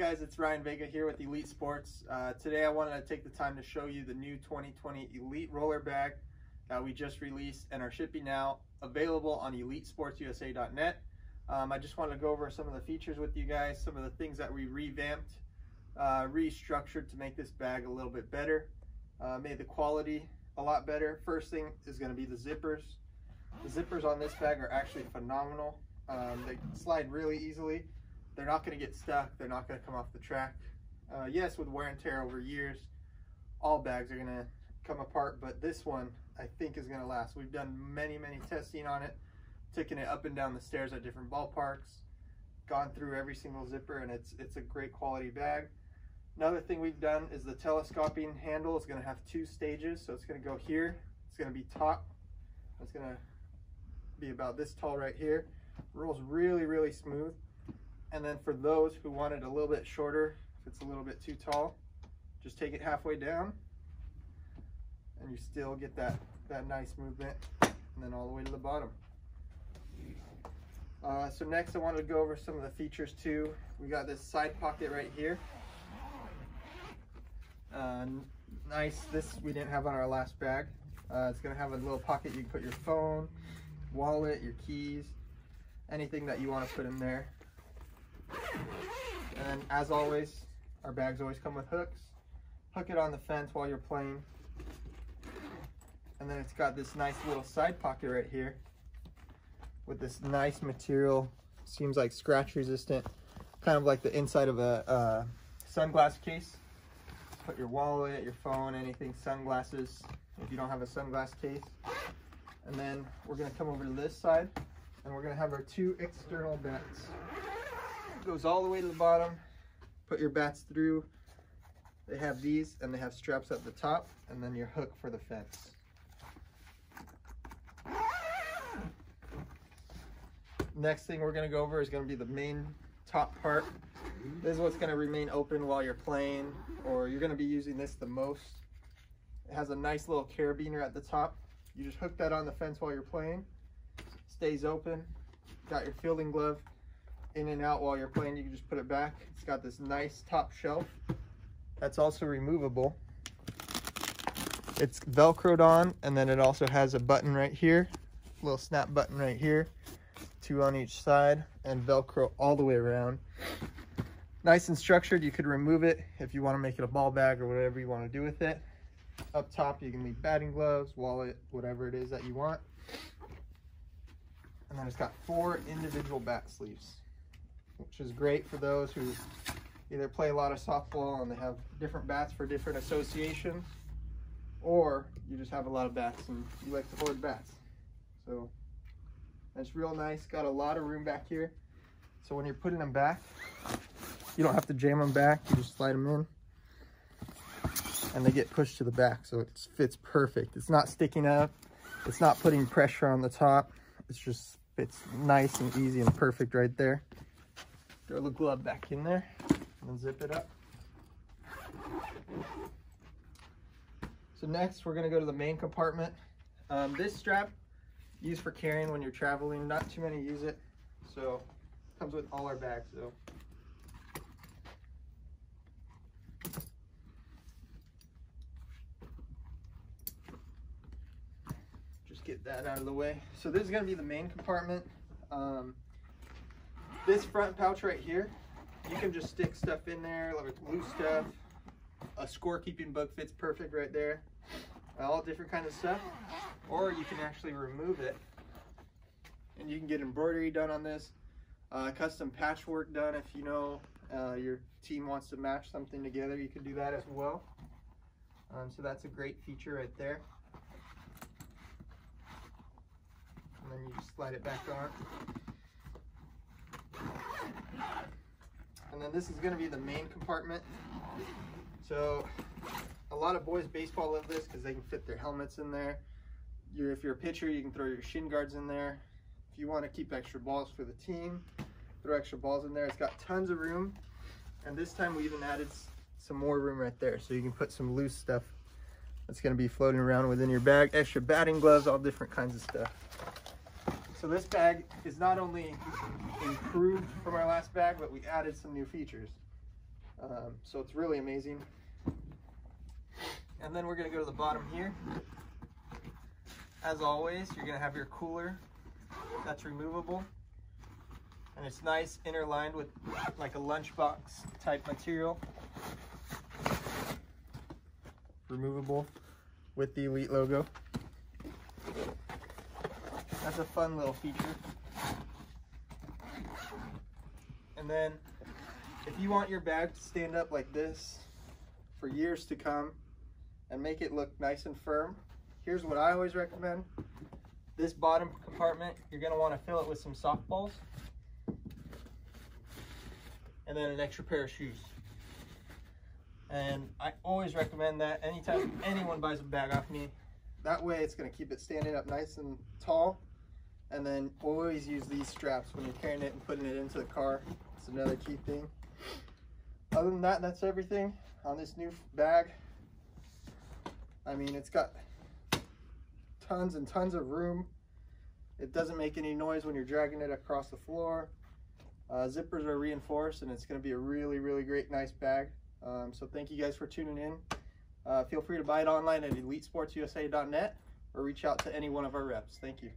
guys, it's Ryan Vega here with Elite Sports. Uh, today I wanted to take the time to show you the new 2020 Elite Roller Bag that we just released and are shipping now, available on EliteSportsUSA.net. Um, I just wanted to go over some of the features with you guys, some of the things that we revamped, uh, restructured to make this bag a little bit better, uh, made the quality a lot better. First thing is going to be the zippers. The zippers on this bag are actually phenomenal. Um, they slide really easily they're not going to get stuck. They're not going to come off the track. Uh, yes, with wear and tear over years, all bags are going to come apart, but this one I think is going to last. We've done many, many testing on it, taking it up and down the stairs at different ballparks, gone through every single zipper, and it's, it's a great quality bag. Another thing we've done is the telescoping handle is going to have two stages. So it's going to go here. It's going to be top. It's going to be about this tall right here. Rolls really, really smooth. And then for those who want it a little bit shorter, if it's a little bit too tall, just take it halfway down and you still get that, that nice movement and then all the way to the bottom. Uh, so next I wanted to go over some of the features too. We got this side pocket right here. Uh, nice, this we didn't have on our last bag. Uh, it's gonna have a little pocket you can put your phone, wallet, your keys, anything that you want to put in there. And as always, our bags always come with hooks. Hook it on the fence while you're playing. And then it's got this nice little side pocket right here with this nice material. Seems like scratch resistant, kind of like the inside of a, a sunglass case. Put your wallet, your phone, anything, sunglasses, if you don't have a sunglass case. And then we're gonna come over to this side and we're gonna have our two external bats goes all the way to the bottom. Put your bats through. They have these and they have straps at the top and then your hook for the fence. Next thing we're gonna go over is gonna be the main top part. This is what's gonna remain open while you're playing or you're gonna be using this the most. It has a nice little carabiner at the top. You just hook that on the fence while you're playing. Stays open. Got your fielding glove in and out while you're playing. You can just put it back. It's got this nice top shelf. That's also removable. It's Velcroed on, and then it also has a button right here, little snap button right here, two on each side, and Velcro all the way around. Nice and structured. You could remove it if you want to make it a ball bag or whatever you want to do with it. Up top, you can leave batting gloves, wallet, whatever it is that you want. And then it's got four individual bat sleeves which is great for those who either play a lot of softball and they have different bats for different associations, or you just have a lot of bats and you like to hoard bats. So that's real nice. Got a lot of room back here. So when you're putting them back, you don't have to jam them back. You just slide them in and they get pushed to the back. So it fits perfect. It's not sticking up. It's not putting pressure on the top. It's just fits nice and easy and perfect right there. Throw the glove back in there and zip it up. So next we're gonna go to the main compartment. Um, this strap used for carrying when you're traveling. Not too many use it. So comes with all our bags though. Just get that out of the way. So this is gonna be the main compartment. Um, this front pouch right here, you can just stick stuff in there, like loose stuff. A scorekeeping book fits perfect right there. All different kinds of stuff. Or you can actually remove it and you can get embroidery done on this. Uh, custom patchwork done if you know uh, your team wants to match something together, you can do that as well. Um, so that's a great feature right there. And then you just slide it back on. And then this is going to be the main compartment. So a lot of boys baseball love this because they can fit their helmets in there. You're, if you're a pitcher, you can throw your shin guards in there. If you want to keep extra balls for the team, throw extra balls in there. It's got tons of room. And this time we even added some more room right there. So you can put some loose stuff that's going to be floating around within your bag. Extra batting gloves, all different kinds of stuff. So this bag is not only improved from our last bag, but we added some new features. Um, so it's really amazing. And then we're gonna go to the bottom here. As always, you're gonna have your cooler that's removable. And it's nice interlined with like a lunchbox type material. Removable with the Elite logo. That's a fun little feature. And then if you want your bag to stand up like this for years to come and make it look nice and firm, here's what I always recommend. This bottom compartment, you're gonna wanna fill it with some softballs and then an extra pair of shoes. And I always recommend that anytime anyone buys a bag off me. That way it's gonna keep it standing up nice and tall. And then always use these straps when you're carrying it and putting it into the car. It's another key thing. Other than that, that's everything on this new bag. I mean, it's got tons and tons of room. It doesn't make any noise when you're dragging it across the floor. Uh, zippers are reinforced and it's going to be a really, really great, nice bag. Um, so thank you guys for tuning in. Uh, feel free to buy it online at elitesportsusa.net or reach out to any one of our reps. Thank you.